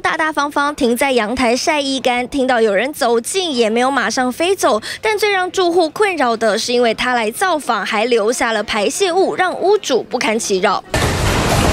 大大方方停在阳台晒衣杆，听到有人走近，也没有马上飞走。但最让住户困扰的是，因为他来造访，还留下了排泄物，让屋主不堪其扰。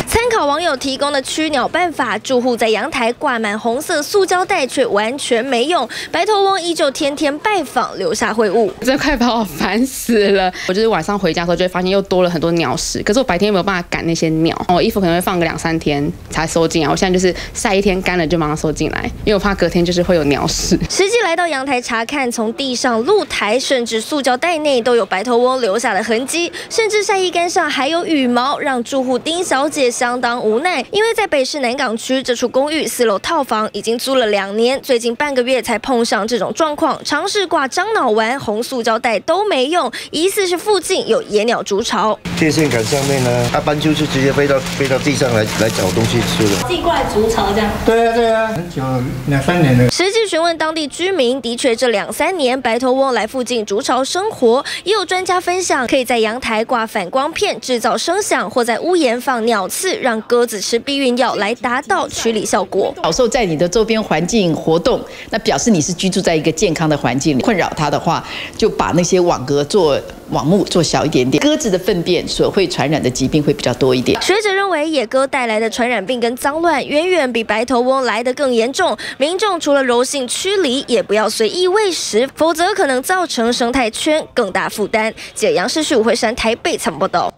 参考网友提供的驱鸟办法，住户在阳台挂满红色塑胶袋，却完全没用。白头翁依旧天天拜访，留下秽物，这快把我烦死了。我就是晚上回家的时候，就会发现又多了很多鸟屎。可是我白天没有办法赶那些鸟，我衣服可能会放个两三天才收进来。我现在就是晒一天干了就马上收进来，因为我怕隔天就是会有鸟屎。实际来到阳台查看，从地上、露台，甚至塑胶袋内都有白头翁留下的痕迹，甚至晒衣杆上还有羽毛，让住户丁小姐。相当无奈，因为在北市南港区这处公寓四楼套房已经租了两年，最近半个月才碰上这种状况。尝试挂樟脑丸、红塑胶袋都没用，疑似是附近有野鸟筑巢。电线杆上面呢，它搬出去直接飞到飞到地上来来找东西吃了。自己过来筑巢这样？对啊对啊，很久两三年了。实际询问当地居民，的确这两三年白头翁来附近筑巢生活。也有专家分享，可以在阳台挂反光片制造声响，或在屋檐放鸟刺。让鸽子吃避孕药来达到驱离效果。鸟兽在你的周边环境活动，那表示你是居住在一个健康的环境里。困扰它的话，就把那些网格做网目做小一点点。鸽子的粪便所会传染的疾病会比较多一点。学者认为，野鸽带来的传染病跟脏乱远远比白头翁来得更严重。民众除了柔性驱离，也不要随意喂食，否则可能造成生态圈更大负担。解阳世旭、吴慧山台北采报道。